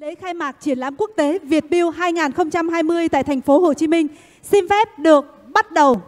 Lễ khai mạc triển lãm quốc tế Việt Build 2020 tại thành phố Hồ Chí Minh xin phép được bắt đầu.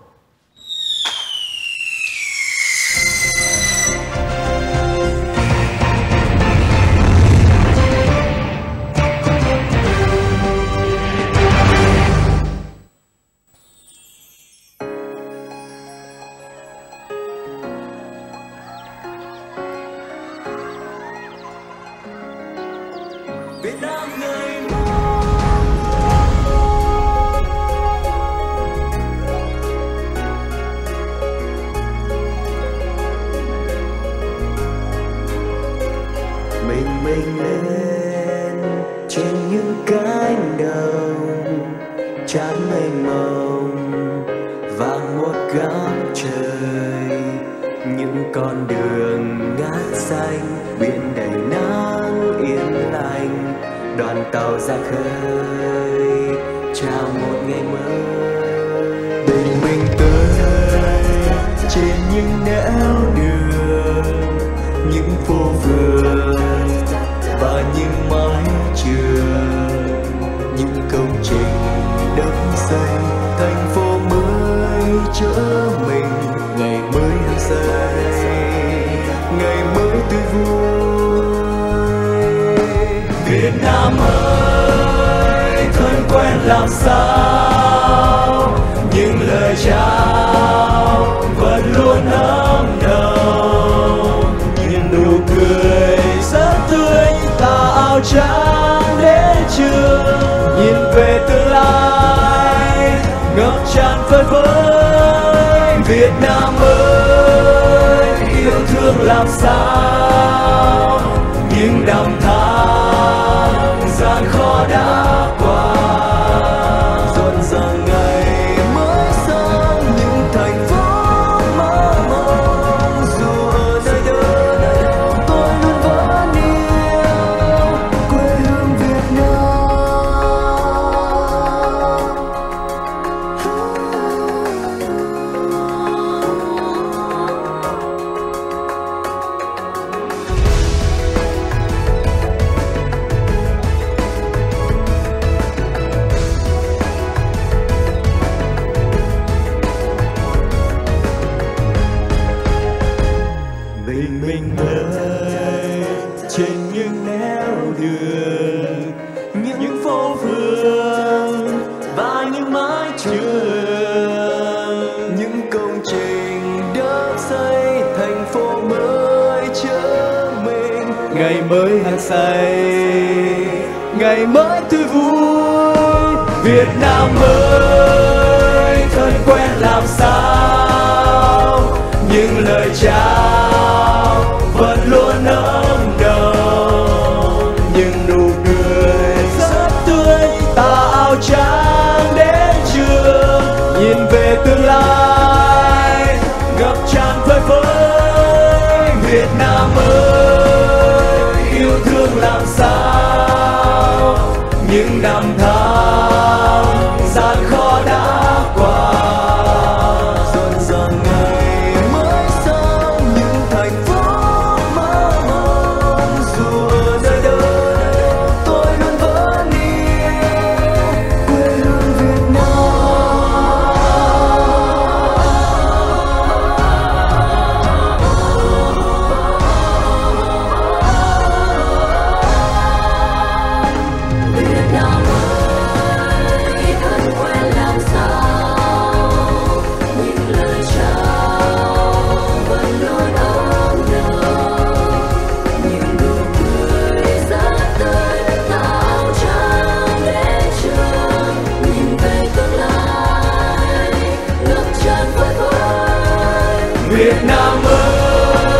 Việt Nam ơi, thân quen làm sao? Những lời chào vẫn luôn ấm đầu những nụ cười rất tươi như tà áo trắng đến trường. Nhìn về tương lai, ngập tràn phơi phới Việt Nam ơi, yêu thương làm sao? Những năm tháng gian khó đã qua ngày mới hăng say, ngày mới tươi vui. Việt Nam mới thân quen làm sao? Những lời chào kingdom. world.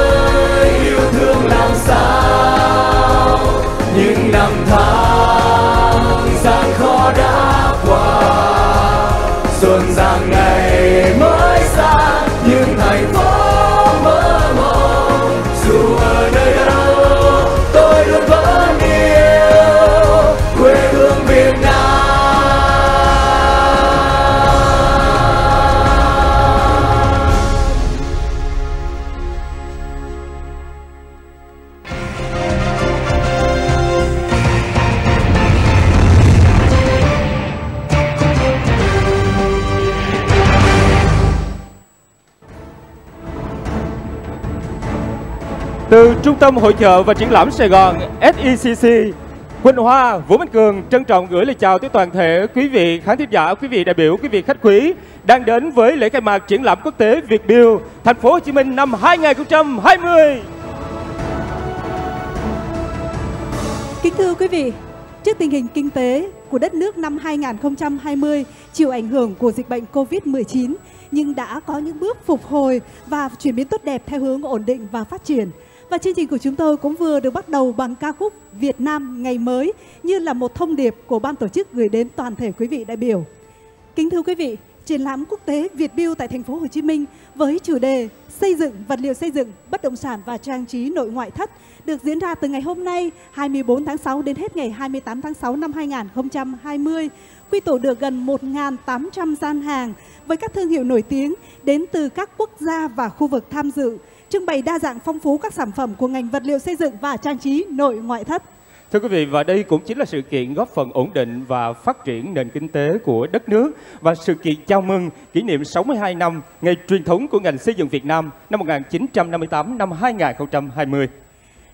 Tâm Hội chợ và Triển lãm Sài Gòn SECC Quỳnh Hoa, Vũ Minh Cường trân trọng gửi lời chào tới toàn thể quý vị khán thính giả, quý vị đại biểu, quý vị khách quý đang đến với lễ khai mạc triển lãm quốc tế Việt Build Thành phố Hồ Chí Minh năm 2020. Kính thưa quý vị, trước tình hình kinh tế của đất nước năm 2020 chịu ảnh hưởng của dịch bệnh Covid-19 nhưng đã có những bước phục hồi và chuyển biến tốt đẹp theo hướng ổn định và phát triển. Và chương trình của chúng tôi cũng vừa được bắt đầu bằng ca khúc Việt Nam ngày mới như là một thông điệp của ban tổ chức gửi đến toàn thể quý vị đại biểu. Kính thưa quý vị, triển lãm quốc tế Việt Build tại thành phố Hồ Chí Minh với chủ đề xây dựng vật liệu xây dựng, bất động sản và trang trí nội ngoại thất được diễn ra từ ngày hôm nay 24 tháng 6 đến hết ngày 28 tháng 6 năm 2020 quy tụ được gần 1.800 gian hàng với các thương hiệu nổi tiếng đến từ các quốc gia và khu vực tham dự, trưng bày đa dạng phong phú các sản phẩm của ngành vật liệu xây dựng và trang trí nội ngoại thất. Thưa quý vị, và đây cũng chính là sự kiện góp phần ổn định và phát triển nền kinh tế của đất nước và sự kiện chào mừng kỷ niệm 62 năm ngày truyền thống của ngành xây dựng Việt Nam năm 1958 năm 2020.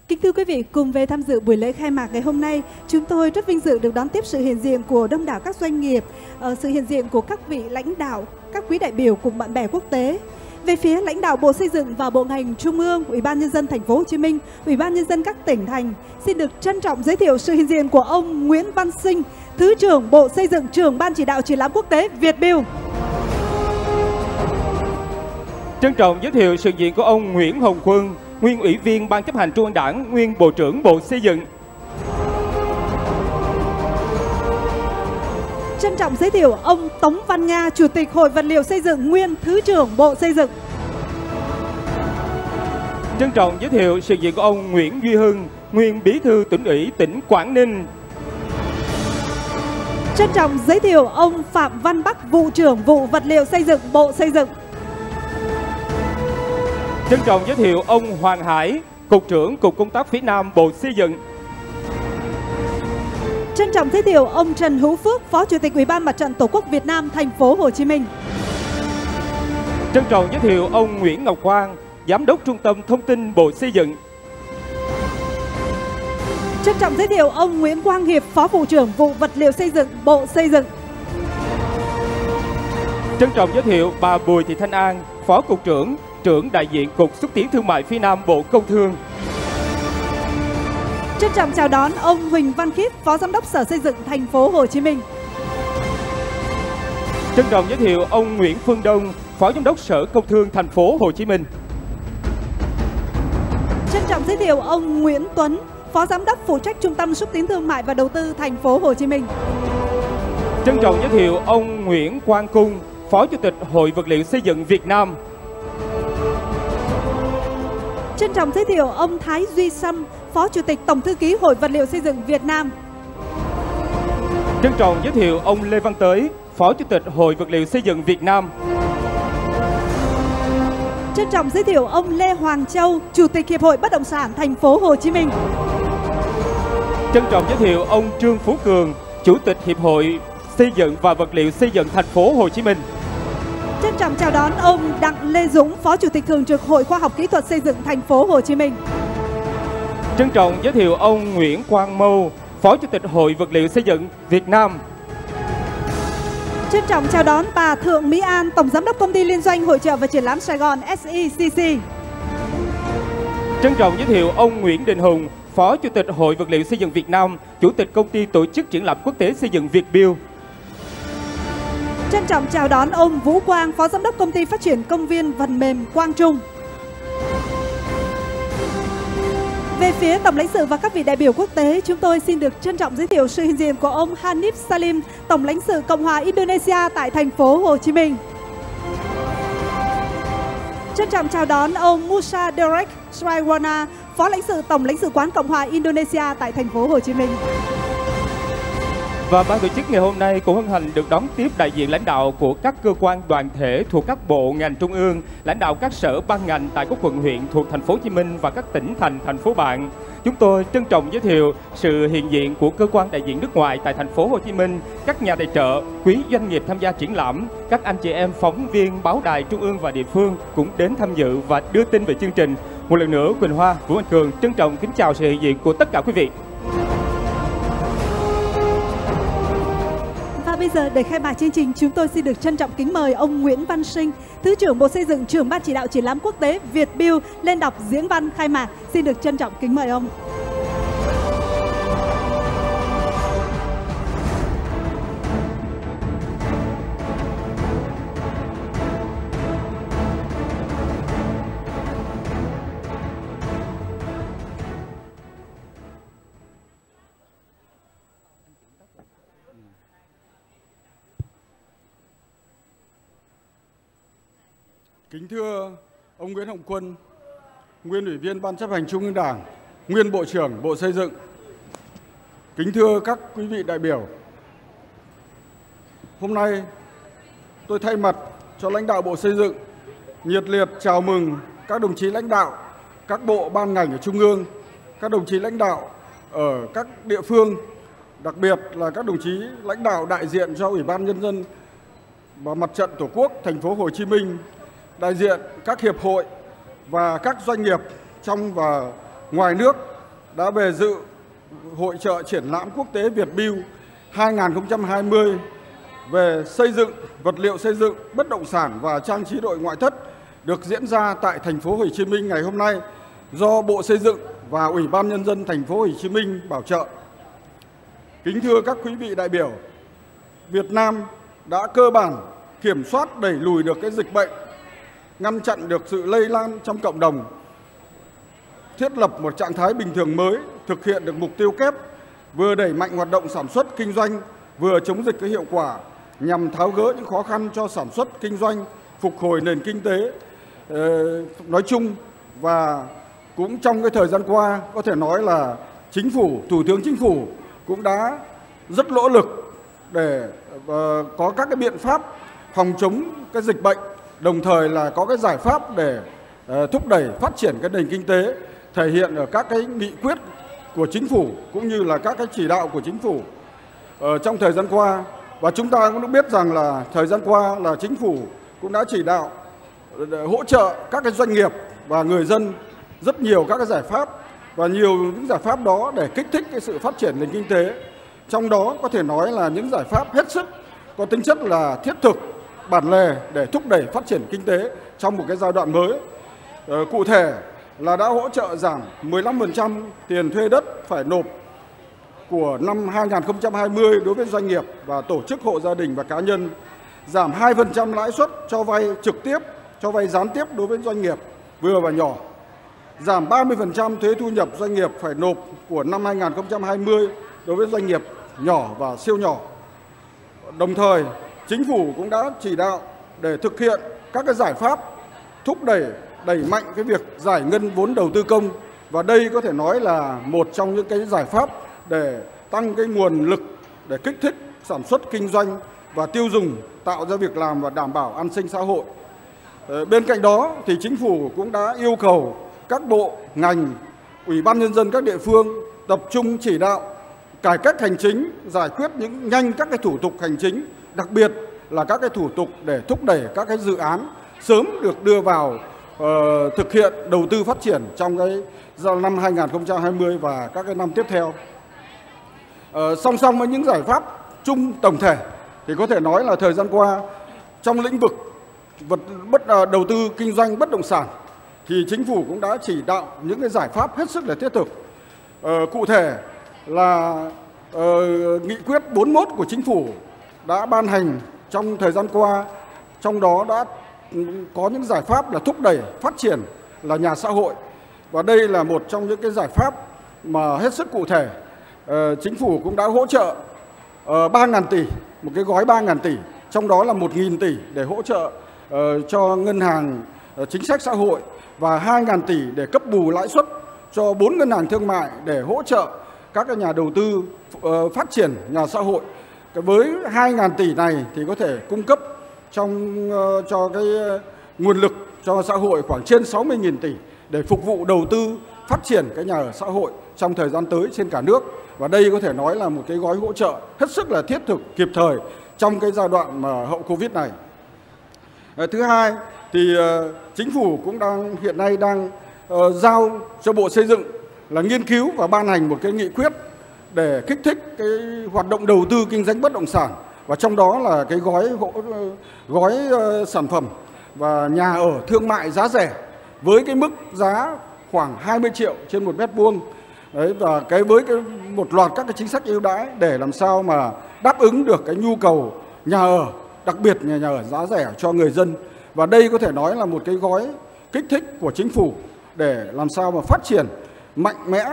Kính thưa quý vị, cùng về tham dự buổi lễ khai mạc ngày hôm nay, chúng tôi rất vinh dự được đón tiếp sự hiện diện của đông đảo các doanh nghiệp, ờ, sự hiện diện của các vị lãnh đạo, các quý đại biểu cùng bạn bè quốc tế. Về phía lãnh đạo Bộ Xây dựng và Bộ ngành Trung ương, Ủy ban nhân dân thành phố Hồ Chí Minh, Ủy ban nhân dân các tỉnh thành, xin được trân trọng giới thiệu sự hiện diện của ông Nguyễn Văn Sinh, Thứ trưởng Bộ Xây dựng, trưởng Ban chỉ đạo triển lãm quốc tế Việt Build. Trân trọng giới thiệu sự diện của ông Nguyễn Hồng Quân, nguyên ủy viên Ban chấp hành Trung ương Đảng, nguyên Bộ trưởng Bộ Xây dựng. Trân trọng giới thiệu ông Tống Văn Nga, Chủ tịch Hội vật liệu xây dựng, nguyên Thứ trưởng Bộ Xây dựng. Trân trọng giới thiệu sự diện của ông Nguyễn Duy Hưng, nguyên Bí thư tỉnh ủy tỉnh Quảng Ninh. Trân trọng giới thiệu ông Phạm Văn Bắc, vụ trưởng vụ vật liệu xây dựng, Bộ Xây dựng. Trân trọng giới thiệu ông Hoàng Hải, Cục trưởng Cục Công tác Phía Nam Bộ Xây dựng. Trân trọng giới thiệu ông Trần Hữu Phước, Phó Chủ tịch Ủy ban Mặt trận Tổ quốc Việt Nam thành phố Hồ Chí Minh. Trân trọng giới thiệu ông Nguyễn Ngọc Quang, Giám đốc Trung tâm Thông tin Bộ Xây dựng. Trân trọng giới thiệu ông Nguyễn Quang Hiệp, Phó Vụ trưởng vụ vật liệu xây dựng, Bộ Xây dựng. Trân trọng giới thiệu bà Bùi Thị Thanh An, Phó Cục trưởng, trưởng đại diện Cục Xúc tiến Thương mại Phía Nam Bộ Công Thương. Trân trọng chào đón ông Huỳnh Văn Khiết, Phó Giám đốc Sở Xây dựng thành phố Hồ Chí Minh. Trân trọng giới thiệu ông Nguyễn Phương Đông, Phó Giám đốc Sở Công Thương thành phố Hồ Chí Minh. Trân trọng giới thiệu ông Nguyễn Tuấn, Phó Giám đốc phụ trách Trung tâm xúc tiến thương mại và đầu tư thành phố Hồ Chí Minh. Trân trọng giới thiệu ông Nguyễn Quang Cung, Phó Chủ tịch Hội Vật liệu Xây dựng Việt Nam. Trân trọng giới thiệu ông Thái Duy Sâm, Phó Chủ tịch Tổng thư ký Hội vật liệu xây dựng Việt Nam. Trân trọng giới thiệu ông Lê Văn Tới, Phó Chủ tịch Hội Vật liệu Xây dựng Việt Nam. Trân trọng giới thiệu ông Lê Hoàng Châu, Chủ tịch Hiệp hội Bất động sản thành phố Hồ Chí Minh. Trân trọng giới thiệu ông Trương Phú Cường, Chủ tịch Hiệp hội Xây dựng và Vật liệu Xây dựng thành phố Hồ Chí Minh. Trân trọng chào đón ông Đặng Lê Dũng, Phó Chủ tịch Thường trực Hội Khoa học Kỹ thuật Xây dựng thành phố Hồ Chí Minh. Trân trọng giới thiệu ông Nguyễn Quang Mâu, Phó Chủ tịch Hội Vật liệu Xây dựng Việt Nam. Trân trọng chào đón bà Thượng Mỹ An, Tổng Giám đốc Công ty Liên doanh Hội trợ và Triển lãm Sài Gòn SECC. Trân trọng giới thiệu ông Nguyễn Đình Hùng, Phó Chủ tịch Hội Vật liệu Xây dựng Việt Nam, Chủ tịch Công ty Tổ chức Triển lãm Quốc tế Xây dựng Việt Build. Trân trọng chào đón ông Vũ Quang, Phó Giám đốc Công ty Phát triển Công viên Phần mềm Quang Trung. Về phía Tổng lãnh sự và các vị đại biểu quốc tế, chúng tôi xin được trân trọng giới thiệu sự hiện diện của ông Hanif Salim, Tổng lãnh sự Cộng hòa Indonesia tại thành phố Hồ Chí Minh. Trân trọng chào đón ông Musa Derek Sriwana, Phó lãnh sự Tổng lãnh sự quán Cộng hòa Indonesia tại thành phố Hồ Chí Minh. Và ban tổ chức ngày hôm nay cũng hân hạnh được đón tiếp đại diện lãnh đạo của các cơ quan đoàn thể thuộc các bộ ngành trung ương, lãnh đạo các sở ban ngành tại các quận huyện thuộc thành phố Hồ Chí Minh và các tỉnh thành thành phố bạn. Chúng tôi trân trọng giới thiệu sự hiện diện của cơ quan đại diện nước ngoài tại thành phố Hồ Chí Minh, các nhà tài trợ, quý doanh nghiệp tham gia triển lãm, các anh chị em phóng viên báo đài trung ương và địa phương cũng đến tham dự và đưa tin về chương trình. Một lần nữa, Quỳnh Hoa, Vũ Anh Cường trân trọng kính chào sự hiện diện của tất cả quý vị. Bây giờ để khai mạc chương trình, chúng tôi xin được trân trọng kính mời ông Nguyễn Văn Sinh, Thứ trưởng Bộ Xây dựng, trưởng ban chỉ đạo triển lãm quốc tế Việt Build lên đọc diễn văn khai mạc. Xin được trân trọng kính mời ông. Kính thưa ông Nguyễn Hồng Quân, nguyên ủy viên Ban chấp hành Trung ương Đảng, nguyên Bộ trưởng Bộ Xây dựng. Kính thưa các quý vị đại biểu, hôm nay tôi thay mặt cho lãnh đạo Bộ Xây dựng nhiệt liệt chào mừng các đồng chí lãnh đạo các bộ ban ngành ở Trung ương, các đồng chí lãnh đạo ở các địa phương, đặc biệt là các đồng chí lãnh đạo đại diện cho Ủy ban Nhân dân và Mặt trận Tổ quốc thành phố Hồ Chí Minh đại diện các hiệp hội và các doanh nghiệp trong và ngoài nước đã về dự hội trợ triển lãm quốc tế Việt Build 2020 về xây dựng, vật liệu xây dựng, bất động sản và trang trí đội ngoại thất được diễn ra tại thành phố Hồ Chí Minh ngày hôm nay do Bộ Xây dựng và Ủy ban nhân dân thành phố Hồ Chí Minh bảo trợ. Kính thưa các quý vị đại biểu, Việt Nam đã cơ bản kiểm soát đẩy lùi được cái dịch bệnh ngăn chặn được sự lây lan trong cộng đồng, thiết lập một trạng thái bình thường mới, thực hiện được mục tiêu kép, vừa đẩy mạnh hoạt động sản xuất kinh doanh, vừa chống dịch có hiệu quả nhằm tháo gỡ những khó khăn cho sản xuất kinh doanh, phục hồi nền kinh tế ờ, nói chung và cũng trong cái thời gian qua có thể nói là chính phủ, thủ tướng chính phủ cũng đã rất nỗ lực để ờ, có các cái biện pháp phòng chống cái dịch bệnh đồng thời là có cái giải pháp để ờ, thúc đẩy phát triển cái nền kinh tế thể hiện ở các cái nghị quyết của chính phủ cũng như là các cái chỉ đạo của chính phủ ở trong thời gian qua. Và chúng ta cũng biết rằng là thời gian qua là chính phủ cũng đã chỉ đạo ờ, để hỗ trợ các cái doanh nghiệp và người dân rất nhiều các cái giải pháp và nhiều những giải pháp đó để kích thích cái sự phát triển nền kinh tế. Trong đó có thể nói là những giải pháp hết sức có tính chất là thiết thực bản lề để thúc đẩy phát triển kinh tế trong một cái giai đoạn mới. Ờ, cụ thể là đã hỗ trợ giảm 15% tiền thuê đất phải nộp của năm 2020 đối với doanh nghiệp và tổ chức hộ gia đình và cá nhân, giảm 2% lãi suất cho vay trực tiếp, cho vay gián tiếp đối với doanh nghiệp vừa và nhỏ, giảm 30% thuế thu nhập doanh nghiệp phải nộp của năm 2020 đối với doanh nghiệp nhỏ và siêu nhỏ. Đồng thời, Chính phủ cũng đã chỉ đạo để thực hiện các cái giải pháp thúc đẩy đẩy mạnh cái việc giải ngân vốn đầu tư công và đây có thể nói là một trong những cái giải pháp để tăng cái nguồn lực để kích thích sản xuất kinh doanh và tiêu dùng tạo ra việc làm và đảm bảo an sinh xã hội. Ờ, bên cạnh đó thì chính phủ cũng đã yêu cầu các bộ, ngành, ủy ban nhân dân các địa phương tập trung chỉ đạo cải cách hành chính, giải quyết những nhanh các cái thủ tục hành chính đặc biệt là các cái thủ tục để thúc đẩy các cái dự án sớm được đưa vào uh, thực hiện đầu tư phát triển trong cái năm 2020 và các cái năm tiếp theo. Uh, song song với những giải pháp chung tổng thể thì có thể nói là thời gian qua trong lĩnh vực vật bất uh, đầu tư kinh doanh bất động sản thì chính phủ cũng đã chỉ đạo những cái giải pháp hết sức là thiết thực. Uh, cụ thể là uh, nghị quyết 41 của chính phủ đã ban hành trong thời gian qua, trong đó đã có những giải pháp là thúc đẩy phát triển là nhà xã hội. Và đây là một trong những cái giải pháp mà hết sức cụ thể. Ờ, chính phủ cũng đã hỗ trợ ờ, uh, 3.000 tỷ, một cái gói 3.000 tỷ, trong đó là 1.000 tỷ để hỗ trợ uh, cho ngân hàng ờ, chính sách xã hội và 2.000 tỷ để cấp bù lãi suất cho bốn ngân hàng thương mại để hỗ trợ các nhà đầu tư phát triển nhà xã hội với 2.000 tỷ này thì có thể cung cấp trong uh, cho cái ờ, nguồn lực cho xã hội khoảng trên 60.000 tỷ để phục vụ đầu tư phát triển cái nhà ở xã hội trong thời gian tới trên cả nước và đây có thể nói là một cái gói hỗ trợ hết sức là thiết thực kịp thời trong cái giai đoạn mà hậu Covid này. Ờ, thứ hai thì uh, chính phủ cũng đang hiện nay đang giao cho Bộ Xây dựng là nghiên cứu và ban hành một cái nghị quyết để kích thích cái hoạt động đầu tư kinh doanh bất động sản. Và trong đó là cái gói hỗ, gói ờ, sản phẩm và nhà ở thương mại giá rẻ với cái mức giá khoảng 20 triệu trên một mét vuông. Đấy, và cái với cái một loạt các cái chính sách ưu đãi để làm sao mà đáp ứng được cái nhu cầu nhà ở, đặc biệt nhà nhà ở giá rẻ cho người dân. Và đây có thể nói là một cái gói kích thích của chính phủ để làm sao mà phát triển mạnh mẽ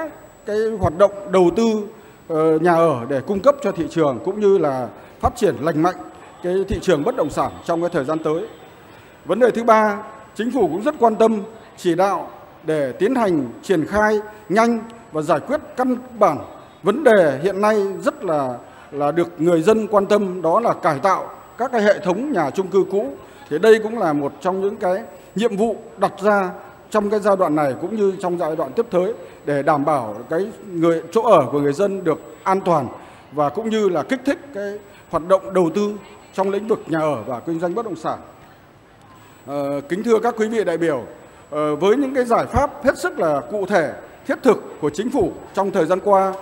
cái hoạt động đầu tư Ờ, nhà ở để cung cấp cho thị trường cũng như là phát triển lành mạnh cái thị trường bất động sản trong cái thời gian tới. Vấn đề thứ ba, chính phủ cũng rất quan tâm chỉ đạo để tiến hành triển khai nhanh và giải quyết căn bản vấn đề hiện nay rất là là được người dân quan tâm đó là cải tạo các cái hệ thống nhà chung cư cũ thì đây cũng là một trong những cái nhiệm vụ đặt ra trong cái giai đoạn này cũng như trong giai đoạn tiếp tới để đảm bảo cái người chỗ ở của người dân được an toàn và cũng như là kích thích cái hoạt động đầu tư trong lĩnh vực nhà ở và kinh doanh bất động sản. À, kính thưa các quý vị đại biểu, à, với những cái giải pháp hết sức là cụ thể, thiết thực của chính phủ trong thời gian qua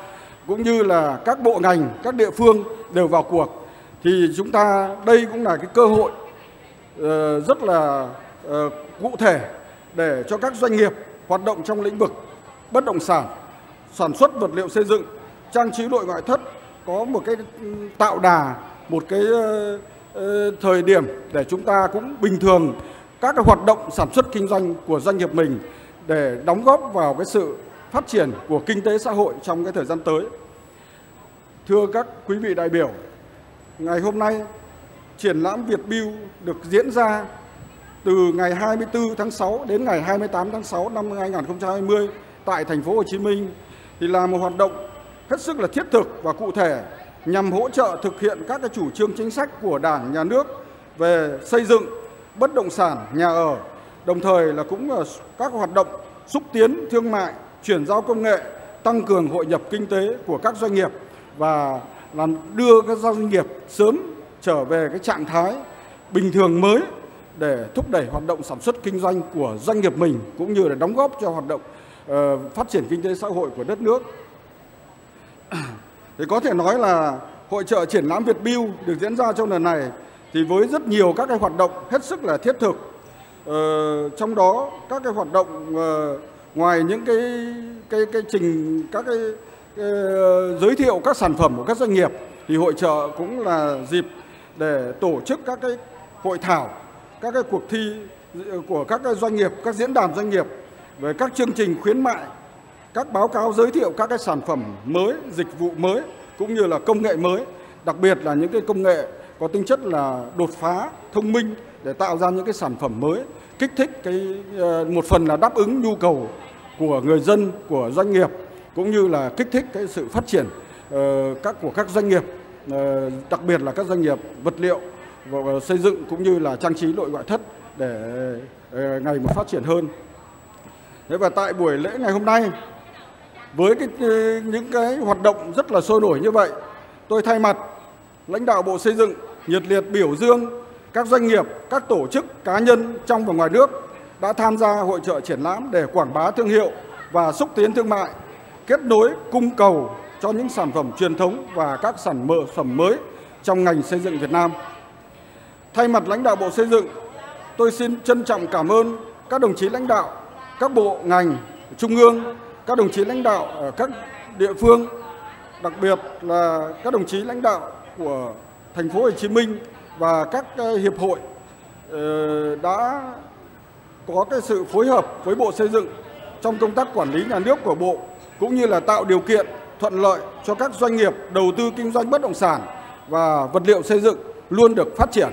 cũng như là các bộ ngành, các địa phương đều vào cuộc thì chúng ta đây cũng là cái cơ hội uh, rất là uh, cụ thể để cho các doanh nghiệp hoạt động trong lĩnh vực bất động sản, sản xuất vật liệu xây dựng, trang trí nội ngoại thất có một cái tạo đà, một cái thời điểm để chúng ta cũng bình thường các cái hoạt động sản xuất kinh doanh của doanh nghiệp mình để đóng góp vào cái sự phát triển của kinh tế xã hội trong cái thời gian tới. Thưa các quý vị đại biểu, ngày hôm nay triển lãm Việt Build được diễn ra từ ngày 24 tháng 6 đến ngày 28 tháng 6 năm 2020 tại thành phố Hồ Chí Minh thì là một hoạt động hết sức là thiết thực và cụ thể nhằm hỗ trợ thực hiện các cái chủ trương chính sách của Đảng, Nhà nước về xây dựng, bất động sản, nhà ở, đồng thời là cũng là các hoạt động xúc tiến thương mại, chuyển giao công nghệ, tăng cường hội nhập kinh tế của các doanh nghiệp và làm đưa các doanh nghiệp sớm trở về cái trạng thái bình thường mới để thúc đẩy hoạt động sản xuất kinh doanh của doanh nghiệp mình cũng như là đóng góp cho hoạt động uh, phát triển kinh tế xã hội của đất nước. Thì có thể nói là hội trợ triển lãm Việt Build được diễn ra trong lần này thì với rất nhiều các cái hoạt động hết sức là thiết thực. Uh, trong đó các cái hoạt động uh, ngoài những cái cái cái trình các cái, cái giới thiệu các sản phẩm của các doanh nghiệp thì hội trợ cũng là dịp để tổ chức các cái hội thảo, các cái cuộc thi của các cái doanh nghiệp, các diễn đàn doanh nghiệp về các chương trình khuyến mại, các báo cáo giới thiệu các cái sản phẩm mới, dịch vụ mới cũng như là công nghệ mới, đặc biệt là những cái công nghệ có tính chất là đột phá, thông minh để tạo ra những cái sản phẩm mới, kích thích cái ờ, một phần là đáp ứng nhu cầu của người dân, của doanh nghiệp cũng như là kích thích cái sự phát triển uh, các của các doanh nghiệp, uh, đặc biệt là các doanh nghiệp vật liệu và xây dựng cũng như là trang trí nội ngoại thất để ờ, ngày một phát triển hơn. Thế và tại buổi lễ ngày hôm nay với cái những cái hoạt động rất là sôi nổi như vậy, tôi thay mặt lãnh đạo Bộ Xây dựng nhiệt liệt biểu dương các doanh nghiệp, các tổ chức cá nhân trong và ngoài nước đã tham gia hội trợ triển lãm để quảng bá thương hiệu và xúc tiến thương mại, kết nối cung cầu cho những sản phẩm truyền thống và các sản mơ phẩm mới trong ngành xây dựng Việt Nam. Thay mặt lãnh đạo Bộ Xây dựng, tôi xin trân trọng cảm ơn các đồng chí lãnh đạo, các bộ ngành trung ương, các đồng chí lãnh đạo ở các địa phương, đặc biệt là các đồng chí lãnh đạo của thành phố Hồ Chí Minh và các ờ, hiệp hội ờ, đã có cái sự phối hợp với Bộ Xây dựng trong công tác quản lý nhà nước của Bộ cũng như là tạo điều kiện thuận lợi cho các doanh nghiệp đầu tư kinh doanh bất động sản và vật liệu xây dựng luôn được phát triển.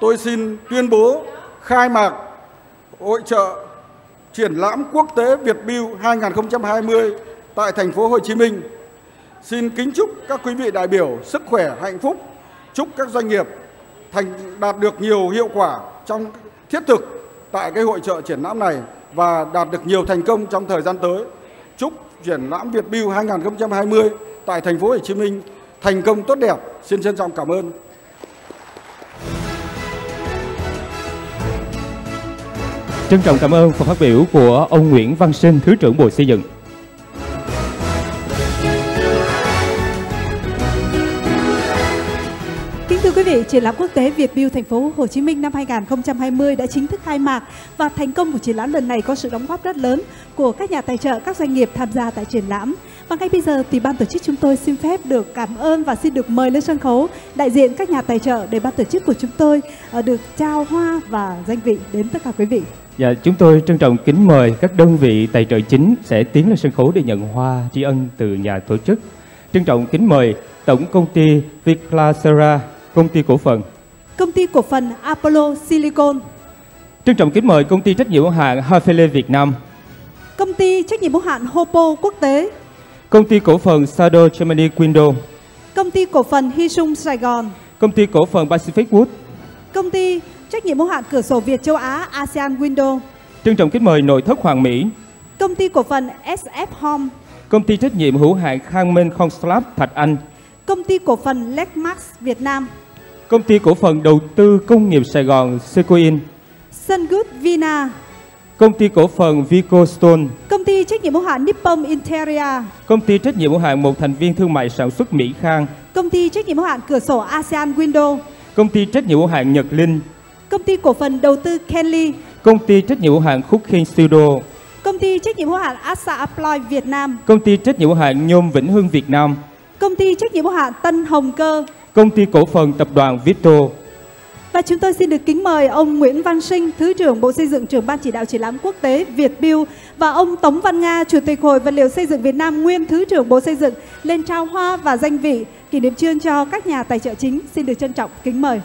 Tôi xin tuyên bố khai mạc hội trợ triển lãm quốc tế Việt Build 2020 tại thành phố Hồ Chí Minh. Xin kính chúc các quý vị đại biểu sức khỏe, hạnh phúc, chúc các doanh nghiệp thành đạt được nhiều hiệu quả trong thiết thực tại cái hội trợ triển lãm này và đạt được nhiều thành công trong thời gian tới. Chúc triển lãm Việt Build 2020 tại thành phố Hồ Chí Minh thành công tốt đẹp. Xin trân trọng cảm ơn. Trân trọng cảm ơn phần phát biểu của ông Nguyễn Văn Sinh, Thứ trưởng Bộ Xây dựng. Kính thưa quý vị, triển lãm quốc tế Việt Build thành phố Hồ Chí Minh năm 2020 đã chính thức khai mạc và thành công của triển lãm lần này có sự đóng góp rất lớn của các nhà tài trợ, các doanh nghiệp tham gia tại triển lãm. Và ngay bây giờ thì ban tổ chức chúng tôi xin phép được cảm ơn và xin được mời lên sân khấu đại diện các nhà tài trợ để ban tổ chức của chúng tôi ờ, được trao hoa và danh vị đến tất cả quý vị. Dạ, chúng tôi trân trọng kính mời các đơn vị tài trợ chính sẽ tiến lên sân khấu để nhận hoa tri ân từ nhà tổ chức. Trân trọng kính mời Tổng công ty Viclasera, công ty cổ phần. Công ty cổ phần Apollo Silicon, Trân trọng kính mời công ty trách nhiệm hữu hạn Hafele Việt Nam, công ty trách nhiệm hữu hạn Hopo Quốc tế, công ty cổ phần Sado Germany Window, công ty cổ phần Hisung Sài Gòn, công ty cổ phần Pacific Wood. công ty trách nhiệm hữu hạn cửa sổ Việt châu Á ASEAN Window, Trân trọng kính mời nội thất Hoàng Mỹ, công ty cổ phần SF Home, công ty trách nhiệm hữu hạn Khang Minh Conslab Thạch Anh, công ty cổ phần Lexmax Việt Nam, công ty cổ phần đầu tư công nghiệp Sài Gòn Secoin, Sun Good Vina, công ty cổ phần Vico Stone, công ty trách nhiệm hữu hạn Nippon Interior, công ty trách nhiệm hữu hạn một thành viên thương mại sản xuất Mỹ Khang, công ty trách nhiệm hữu hạn cửa sổ ASEAN Window, công ty trách nhiệm hữu hạn Nhật Linh, công ty cổ phần đầu tư Kenly, công ty trách nhiệm hữu hạn Cooking Studio, công ty trách nhiệm hữu hạn Asa Apply Việt Nam, công ty trách nhiệm hữu hạn Nhôm Vĩnh Hưng Việt Nam, công ty trách nhiệm hữu hạn Tân Hồng Cơ. công ty cổ phần tập đoàn Vito. Và chúng tôi xin được kính mời ông Nguyễn Văn Sinh, Thứ trưởng Bộ Xây dựng, trưởng ban chỉ đạo triển lãm quốc tế Việt Build và ông Tống Văn Nga, Chủ tịch Hội vật liệu xây dựng Việt Nam, nguyên Thứ trưởng Bộ Xây dựng lên trao hoa và danh vị kỷ niệm trương cho các nhà tài trợ chính. Xin được trân trọng kính mời.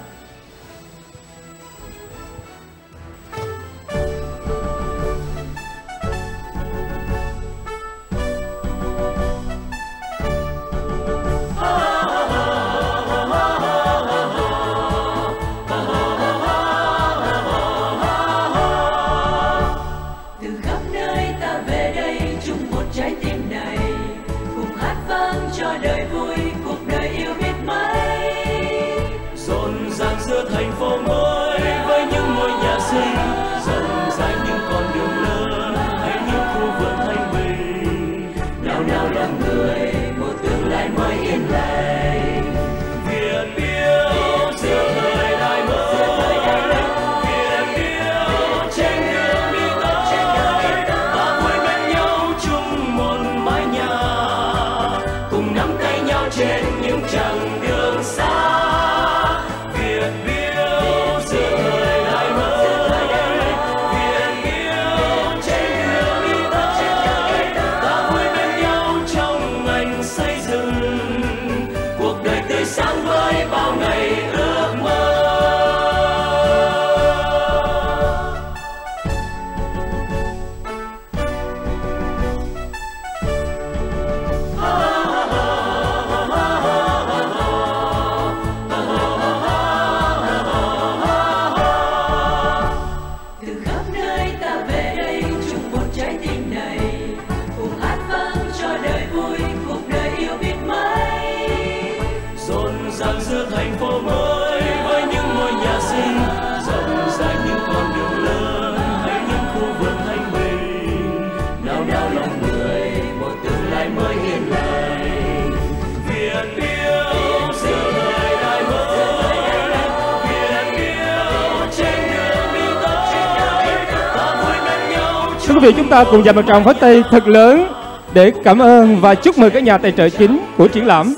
Vị, chúng ta cùng dành một tràng pháo tay thật lớn để cảm ơn và chúc mừng các nhà tài trợ chính của triển lãm.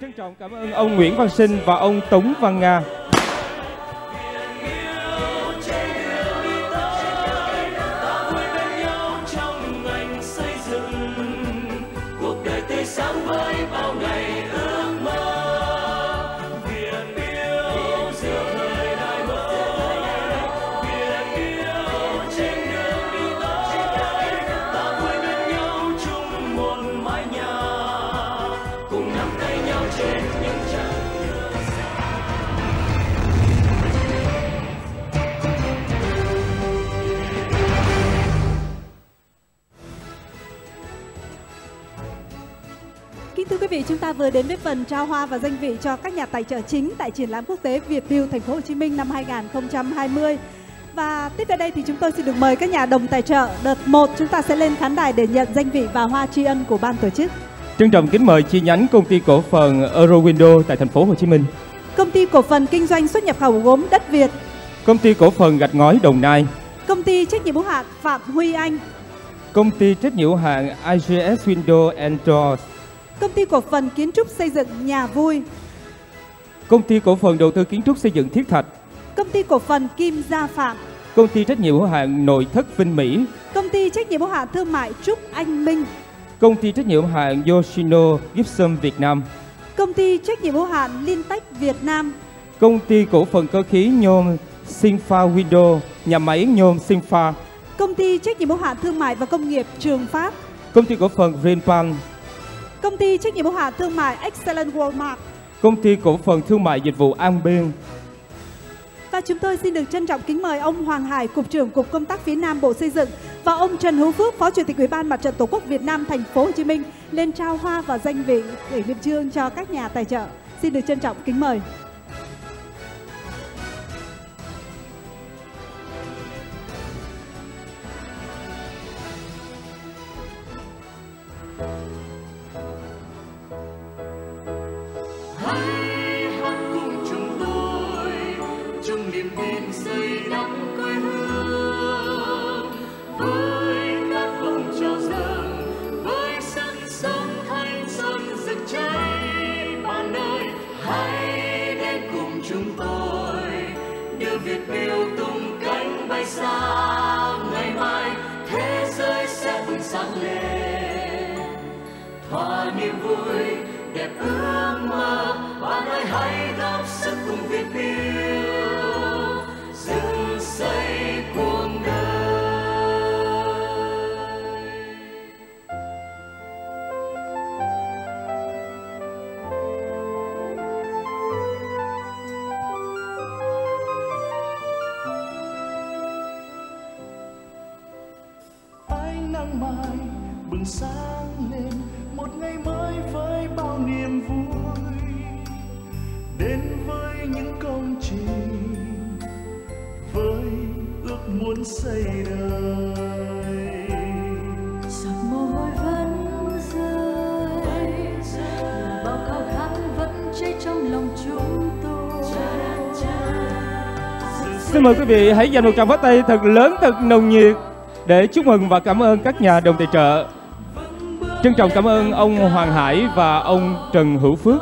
Trân trọng cảm ơn ông Nguyễn Văn Sinh và ông Tống Văn Nga. Kính thưa quý vị, chúng ta vừa đến với phần trao hoa và danh vị cho các nhà tài trợ chính tại triển lãm quốc tế Việt Build thành phố Hồ Chí Minh năm 2020. Và tiếp theo đây thì chúng tôi xin được mời các nhà đồng tài trợ. Đợt 1 chúng ta sẽ lên khán đài để nhận danh vị và hoa tri ân của ban tổ chức. Trân trọng kính mời chi nhánh công ty cổ phần Eurowindow tại thành phố Hồ Chí Minh, Công ty cổ phần kinh doanh xuất nhập khẩu gốm đất Việt, công ty cổ phần gạch ngói Đồng Nai, công ty trách nhiệm hữu hạn Phạm Huy Anh, công ty trách nhiệm hữu hạn IGS Window and Doors, công ty cổ phần kiến trúc xây dựng Nhà Vui, công ty cổ phần đầu tư kiến trúc xây dựng Thiết Thạch, công ty cổ phần Kim Gia Phạm, công ty trách nhiệm hữu hạn Nội thất Vinh Mỹ, công ty trách nhiệm hữu hạn thương mại Trúc Anh Minh, công ty trách nhiệm hữu hạn Yoshino Gibson Việt Nam, công ty trách nhiệm hữu hạn Lintech Việt Nam, công ty cổ phần cơ khí nhôm Sinfa Window, nhà máy nhôm Sinfa, công ty trách nhiệm hữu hạn thương mại và công nghiệp Trường Phát, công ty cổ phần Greenpan, công ty trách nhiệm hữu hạn thương mại Excellent Walmart. công ty cổ phần thương mại dịch vụ An Biên, Và chúng tôi xin được trân trọng kính mời ông Hoàng Hải, Cục trưởng Cục Công tác phía Nam Bộ Xây dựng và ông Trần Hữu Phước, Phó Chủ tịch Ủy ban Mặt trận Tổ quốc Việt Nam Thành phố Hồ Chí Minh lên trao hoa và danh vị để niệm trương cho các nhà tài trợ. Xin được trân trọng kính mời. Xin mời quý vị hãy dành một tràng pháo tay thật lớn, thật nồng nhiệt để chúc mừng và cảm ơn các nhà đồng tài trợ. Trân trọng cảm ơn ông Hoàng Hải và ông Trần Hữu Phước.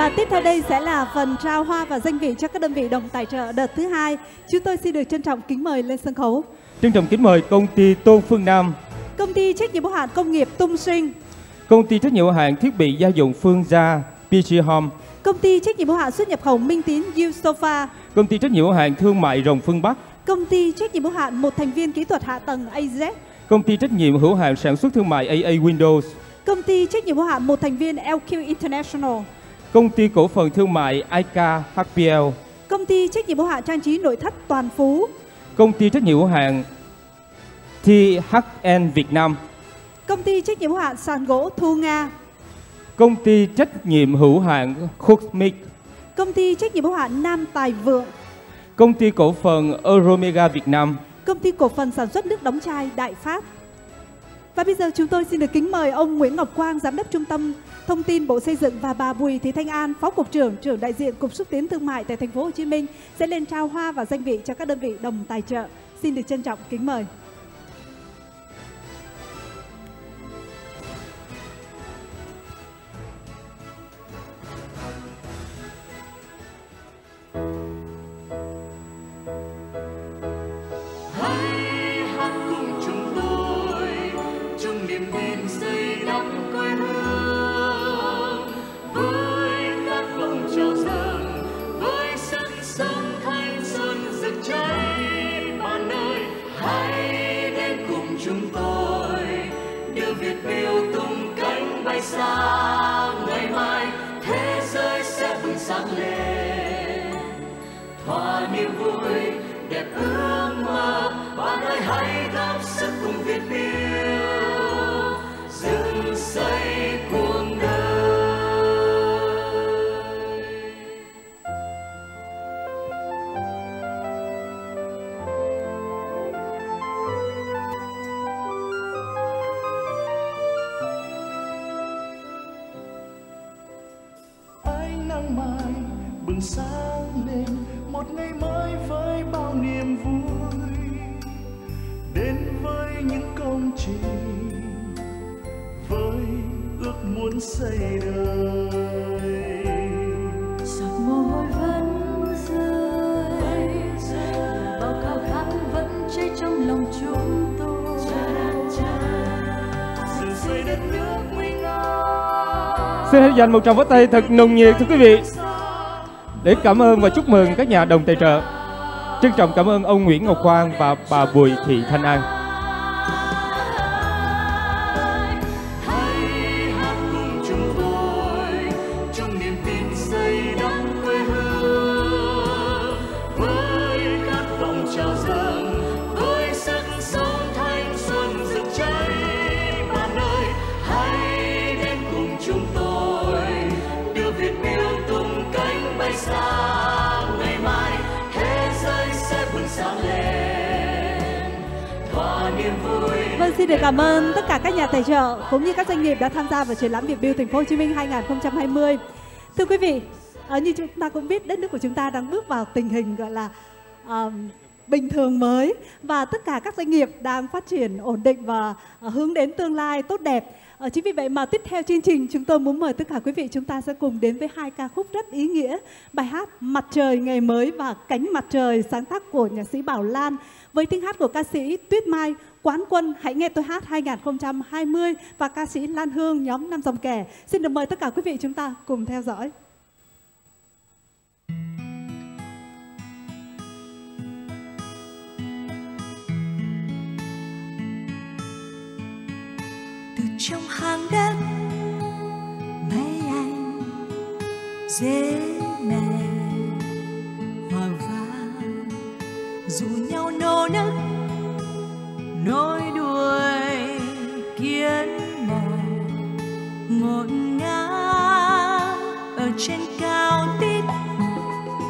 Và tiếp theo đây sẽ là phần trao hoa và danh vị cho các đơn vị đồng tài trợ đợt thứ hai. Chúng tôi xin được trân trọng kính mời lên sân khấu. Trân trọng kính mời công ty Tôn Phương Nam, Công ty trách nhiệm hữu hạn công nghiệp Tung Sinh, công ty trách nhiệm hữu hạn thiết bị gia dụng Phương Gia, PG Home, công ty trách nhiệm hữu hạn xuất nhập khẩu Minh Tín U Sofa, công ty trách nhiệm hữu hạn thương mại Rồng Phương Bắc, công ty trách nhiệm hữu hạn một thành viên kỹ thuật hạ tầng AZ, công ty trách nhiệm hữu hạn sản xuất thương mại AA Windows, công ty trách nhiệm hữu hạn một thành viên LQ International, công ty cổ phần thương mại IK HPL, công ty trách nhiệm hữu hạn trang trí nội thất Toàn Phú, công ty trách nhiệm hữu hạn THN Việt Nam, công ty trách nhiệm hữu hạn sàn gỗ Thu Nga, công ty trách nhiệm hữu hạn Cosmic, công ty trách nhiệm hữu hạn Nam Tài Vượng, công ty cổ phần Euromega Việt Nam, công ty cổ phần sản xuất nước đóng chai Đại Phát. Và bây giờ chúng tôi xin được kính mời ông Nguyễn Ngọc Quang, Giám đốc Trung tâm Thông tin Bộ Xây dựng và bà Bùi Thị Thanh An, Phó Cục trưởng, trưởng đại diện Cục xúc tiến thương mại tại thành phố Hồ Chí Minh sẽ lên trao hoa và danh vị cho các đơn vị đồng tài trợ. Xin được trân trọng kính mời. Những công trình với ước muốn xây đời giọt mồ hôi vẫn rơi bao khao khát vẫn cháy trong lòng chúng tôi dựng xây đất nước nga Xin hãy dành một tràng pháo tay thật nồng nhiệt thưa quý vị để cảm ơn và chúc mừng các nhà đồng tài trợ. Trân trọng cảm ơn ông Nguyễn Ngọc Quang và bà Bùi Thị Thanh An. Trợ cũng như các doanh nghiệp đã tham gia vào triển lãm Việt Build Thành phố Hồ Chí Minh 2020. Thưa quý vị, ờ, như chúng ta cũng biết đất nước của chúng ta đang bước vào tình hình gọi là ờm, bình thường mới và tất cả các doanh nghiệp đang phát triển ổn định và ờ, hướng đến tương lai tốt đẹp. Chính vì vậy mà tiếp theo chương trình chúng tôi muốn mời tất cả quý vị chúng ta sẽ cùng đến với hai ca khúc rất ý nghĩa. Bài hát Mặt trời ngày mới và Cánh mặt trời sáng tác của nhạc sĩ Bảo Lan với tiếng hát của ca sĩ Tuyết Mai, Quán quân Hãy nghe tôi hát 2020 và ca sĩ Lan Hương, nhóm Năm Dòng Kẻ. Xin được mời tất cả quý vị chúng ta cùng theo dõi. từ trong hang đất mấy anh dễ mẹ hoàng vang, dù nức nối đuôi kiến nàng ngổn ngã ở trên cao tít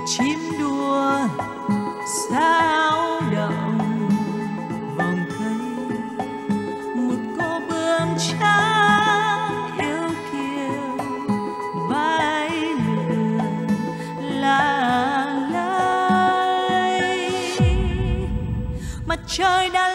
chim đua xa. Trời đã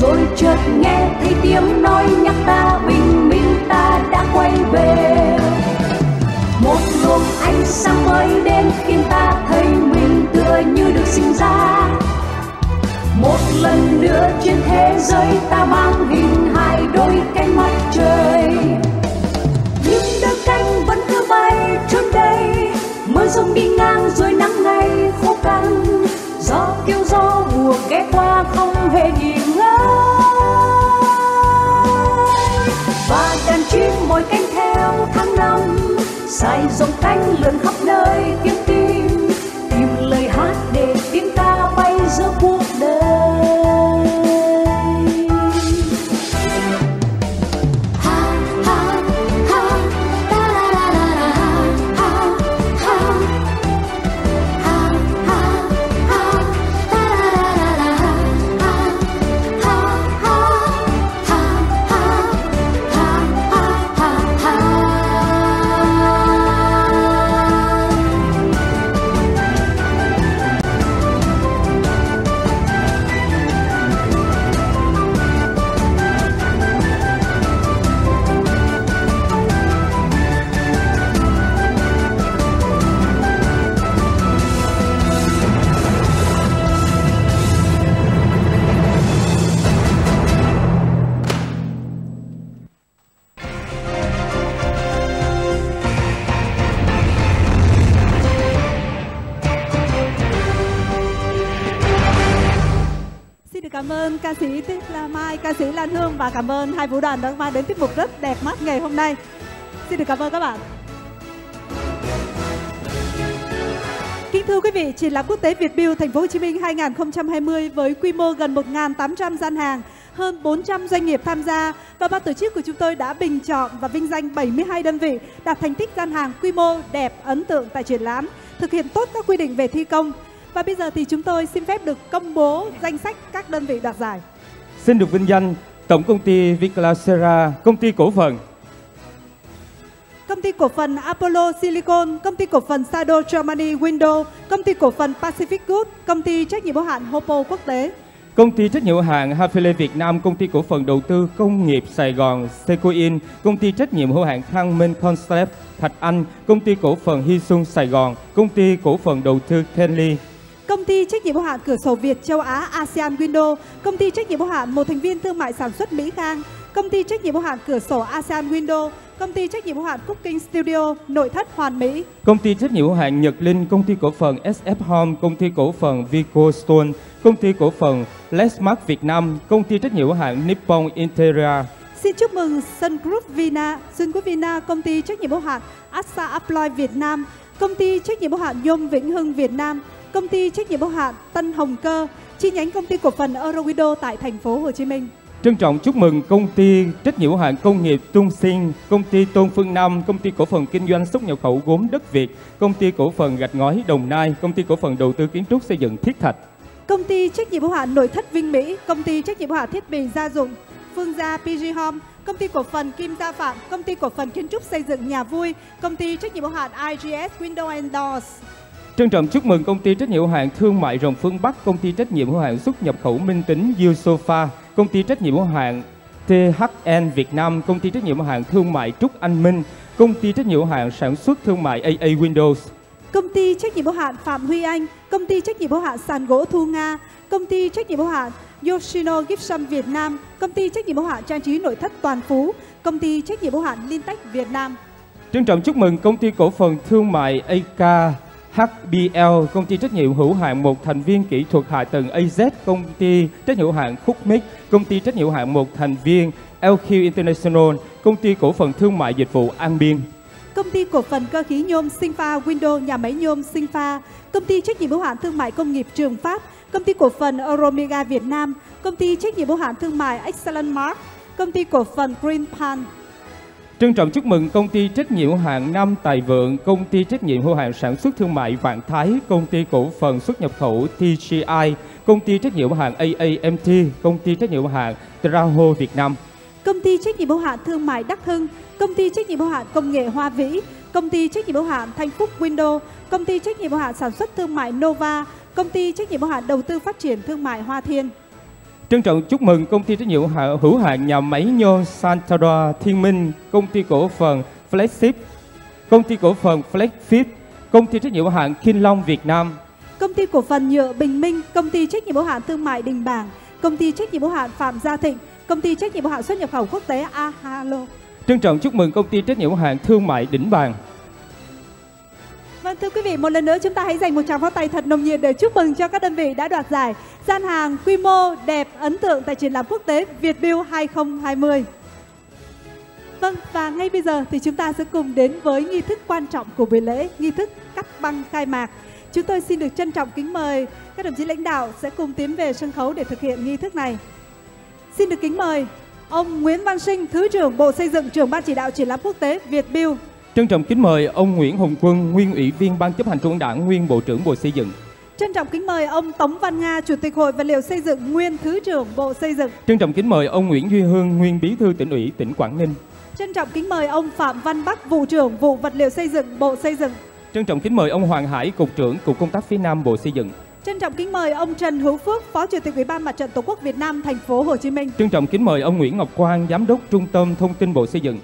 Rồi chợt nghe thấy tiếng nói nhắc ta, bình minh ta đã quay về. Một luồng ánh sáng mới đến khiến ta thấy mình tựa như được sinh ra. Một lần nữa trên thế giới ta mang hình hài đôi cánh mặt trời. Những đôi cánh vẫn cứ bay trốn đây. Mưa rông đi ngang rồi nắng ngày khô cằn. Gió kêu gió, mùa ghé qua không hề nghỉ đàn chim mồi cánh theo tháng năm, dài rộng cánh lượn khắp nơi tiếng tim Ca sĩ Lan Hương và cảm ơn hai vũ đoàn đã mang đến tiết mục rất đẹp mắt ngày hôm nay. Xin được cảm ơn các bạn. Kính thưa quý vị, triển lãm quốc tế Việt Build Thành phố Hồ Chí Minh 2020 với quy mô gần 1.800 gian hàng, hơn 400 doanh nghiệp tham gia và ban tổ chức của chúng tôi đã bình chọn và vinh danh 72 đơn vị đạt thành tích gian hàng quy mô đẹp, ấn tượng tại triển lãm, thực hiện tốt các quy định về thi công. Và bây giờ thì chúng tôi xin phép được công bố danh sách các đơn vị đoạt giải. Xin được vinh danh Tổng công ty Viclacera, công ty cổ phần Công ty cổ phần Apollo Silicon, công ty cổ phần Sado Germany Window, công ty cổ phần Pacific Good, công ty trách nhiệm hữu hạn Hopo Quốc tế. Công ty trách nhiệm hữu hạn Hafele Việt Nam, công ty cổ phần đầu tư công nghiệp Sài Gòn Secoin, công ty trách nhiệm hữu hạn Thăng Minh Concept Thạch Anh, công ty cổ phần Hy Xuân Sài Gòn, công ty cổ phần đầu tư Kenly, Công ty trách nhiệm hữu hạn cửa sổ Việt châu Á ASEAN Window, công ty trách nhiệm hữu hạn một thành viên thương mại sản xuất Mỹ Khang, công ty trách nhiệm hữu hạn cửa sổ ASEAN Window, công ty trách nhiệm hữu hạn Cooking Studio, nội thất Hoàn Mỹ. công ty trách nhiệm hữu hạn Nhật Linh, công ty cổ phần SF Home, công ty cổ phần Vico Stone, công ty cổ phần Lexmark Việt Nam, công ty trách nhiệm hữu hạn Nippon Interior, Xin chúc mừng Sun Group Vina, Sun Group Vina, công ty trách nhiệm hữu hạn Asa Apply Việt Nam, công ty trách nhiệm hữu hạn Nhôm Vĩnh Hưng Việt Nam, công ty trách nhiệm hữu hạn Tân Hồng Cơ, chi nhánh công ty cổ phần Eurowido tại thành phố Hồ Chí Minh. Trân trọng chúc mừng công ty trách nhiệm hữu hạn công nghiệp Tung Sinh, công ty Tôn Phương Nam, công ty cổ phần kinh doanh xuất nhập khẩu gốm đất Việt, công ty cổ phần gạch ngói Đồng Nai, công ty cổ phần đầu tư kiến trúc xây dựng Thiết Thạch. Công ty trách nhiệm hữu hạn nội thất Vinh Mỹ, công ty trách nhiệm hữu hạn thiết bị gia dụng Phương Gia PG Home, công ty cổ phần Kim Gia Phạm, công ty cổ phần kiến trúc xây dựng Nhà Vui, công ty trách nhiệm hữu hạn IGS Window and Doors. Trân trọng chúc mừng công ty trách nhiệm hữu hạn thương mại Rồng Phương Bắc, công ty trách nhiệm hữu hạn xuất nhập khẩu Minh Tính You Sofa, công ty trách nhiệm hữu hạn THN Việt Nam, công ty trách nhiệm hữu hạn thương mại Trúc Anh Minh, công ty trách nhiệm hữu hạn sản xuất thương mại AA Windows, Công ty trách nhiệm hữu hạn Phạm Huy Anh, công ty trách nhiệm hữu hạn sàn gỗ Thu Nga, công ty trách nhiệm hữu hạn Yoshino Gibson Việt Nam, công ty trách nhiệm hữu hạn trang trí nội thất Toàn Phú, công ty trách nhiệm hữu hạn Lintech Việt Nam. Trân trọng chúc mừng công ty cổ phần thương mại AK HBL, công ty trách nhiệm hữu hạn một thành viên kỹ thuật hạ tầng AZ, công ty trách nhiệm hữu hạn Khúc Mix, công ty trách nhiệm hữu hạn một thành viên LQ International, công ty cổ phần thương mại dịch vụ An Biên. Công ty cổ phần cơ khí nhôm Sinfa Window nhà máy nhôm Sinfa công ty trách nhiệm hữu hạn thương mại công nghiệp Trường Phát, công ty cổ phần Euromega Việt Nam, công ty trách nhiệm hữu hạn thương mại Excellent Mark công ty cổ phần Green Pan. Trân trọng chúc mừng công ty trách nhiệm hữu hạn Nam Tài Vượng, công ty trách nhiệm hữu hạn sản xuất thương mại Vạn Thái, công ty cổ phần xuất nhập khẩu TGI, công ty trách nhiệm hữu hạn AAMT, công ty trách nhiệm hữu hạn Traho Việt Nam. Công ty trách nhiệm hữu hạn thương mại Đắc Hưng, công ty trách nhiệm hữu hạn công nghệ Hoa Vĩ, công ty trách nhiệm hữu hạn Thanh Phúc Window, công ty trách nhiệm hữu hạn sản xuất thương mại Nova, công ty trách nhiệm hữu hạn đầu tư phát triển thương mại Hoa Thiên. Trân trọng chúc mừng công ty trách nhiệm hữu hạn nhà máy nhôm Santara Thiên Minh, công ty cổ phần Flexship, công ty cổ phần Flexfit, công ty trách nhiệm hữu hạn Kinh Long Việt Nam, Công ty cổ phần nhựa Bình Minh, công ty trách nhiệm hữu hạn thương mại Đình Bảng, công ty trách nhiệm hữu hạn Phạm Gia Thịnh, công ty trách nhiệm hữu hạn xuất nhập khẩu quốc tế Ahalo. Trân trọng chúc mừng công ty trách nhiệm hữu hạn thương mại Đỉnh Bàn. Vâng thưa quý vị, một lần nữa chúng ta hãy dành một tràng pháo tay thật nồng nhiệt để chúc mừng cho các đơn vị đã đoạt giải gian hàng quy mô đẹp ấn tượng tại triển lãm quốc tế Việt Build 2020. Vâng và ngay bây giờ thì chúng ta sẽ cùng đến với nghi thức quan trọng của buổi lễ, nghi thức cắt băng khai mạc. Chúng tôi xin được trân trọng kính mời các đồng chí lãnh đạo sẽ cùng tiến về sân khấu để thực hiện nghi thức này. Xin được kính mời ông Nguyễn Văn Sinh, Thứ trưởng Bộ Xây dựng, trưởng ban chỉ đạo triển lãm quốc tế Việt Build. Trân trọng kính mời ông Nguyễn Hồng Quân, nguyên ủy viên Ban chấp hành Trung ương Đảng, nguyên Bộ trưởng Bộ Xây dựng. Trân trọng kính mời ông Tống Văn Nga, Chủ tịch Hội vật liệu xây dựng, nguyên Thứ trưởng Bộ Xây dựng. Trân trọng kính mời ông Nguyễn Duy Hương, nguyên Bí thư tỉnh ủy tỉnh Quảng Ninh. Trân trọng kính mời ông Phạm Văn Bắc, vụ trưởng vụ vật liệu xây dựng, Bộ Xây dựng. Trân trọng kính mời ông Hoàng Hải, cục trưởng Cục Công tác phía Nam Bộ Xây dựng. Trân trọng kính mời ông Trần Hữu Phước, Phó Chủ tịch Ủy ban Mặt trận Tổ quốc Việt Nam thành phố Hồ Chí Minh. Trân trọng kính mời ông Nguyễn Ngọc Quang, Giám đốc Trung tâm Thông tin Bộ Xây dựng.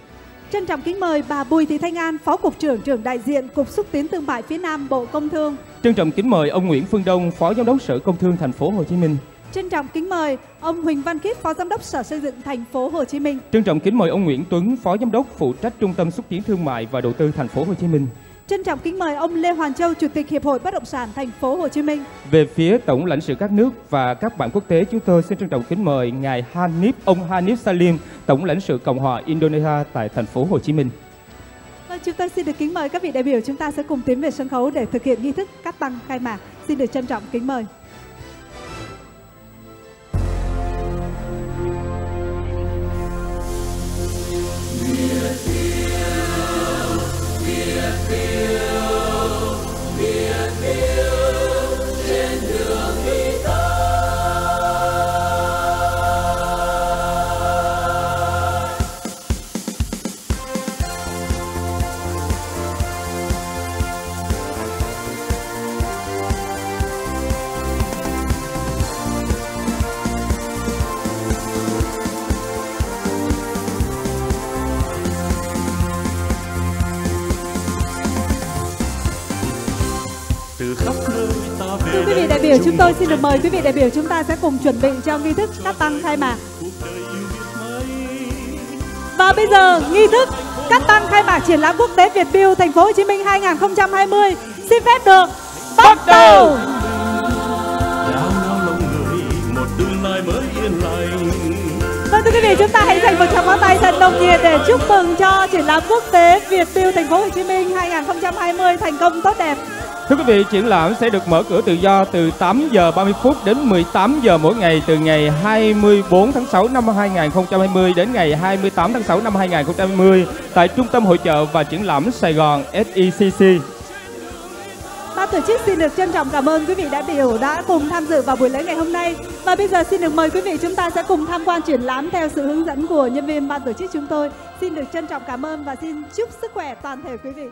Trân trọng kính mời bà Bùi Thị Thanh An, Phó Cục trưởng trưởng đại diện Cục xúc tiến thương mại phía Nam Bộ Công Thương. Trân trọng kính mời ông Nguyễn Phương Đông, Phó Giám đốc Sở Công Thương thành phố Hồ Chí Minh. Trân trọng kính mời ông Huỳnh Văn Khiết, Phó Giám đốc Sở Xây dựng thành phố Hồ Chí Minh. Trân trọng kính mời ông Nguyễn Tuấn, Phó Giám đốc phụ trách Trung tâm xúc tiến thương mại và đầu tư thành phố Hồ Chí Minh. Trân trọng kính mời ông Lê Hoàn Châu, Chủ tịch Hiệp hội Bất động sản thành phố Hồ Chí Minh. Về phía tổng lãnh sự các nước và các bạn quốc tế, chúng tôi xin trân trọng kính mời ngài Hanif, ông Hanif Salim, tổng lãnh sự Cộng hòa Indonesia tại thành phố Hồ Chí Minh. Vâng, chúng tôi xin được kính mời các vị đại biểu chúng ta sẽ cùng tiến về sân khấu để thực hiện nghi thức cắt băng khai mạc. Xin được trân trọng kính mời. Tôi xin được mời quý vị đại biểu chúng ta sẽ cùng chuẩn bị cho nghi thức cắt băng khai mạc. Và bây giờ nghi thức cắt băng khai mạc triển lãm quốc tế Việt Build thành phố Hồ Chí Minh 2020 xin phép được bắt đầu. Vâng thưa quý vị, chúng ta hãy dành một tràng pháo tay thật nồng nhiệt để chúc mừng cho triển lãm quốc tế Việt Build thành phố Hồ Chí Minh 2020 thành công tốt đẹp. Thưa quý vị, triển lãm sẽ được mở cửa tự do từ 8 giờ 30 phút đến 18 giờ mỗi ngày từ ngày 24 tháng 6 năm 2020 đến ngày 28 tháng 6 năm 2020 tại Trung tâm Hội trợ và Triển lãm Sài Gòn SECC. Ban tổ chức xin được trân trọng cảm ơn quý vị đại biểu đã cùng tham dự vào buổi lễ ngày hôm nay. Và bây giờ xin được mời quý vị chúng ta sẽ cùng tham quan triển lãm theo sự hướng dẫn của nhân viên ban tổ chức chúng tôi. Xin được trân trọng cảm ơn và xin chúc sức khỏe toàn thể quý vị.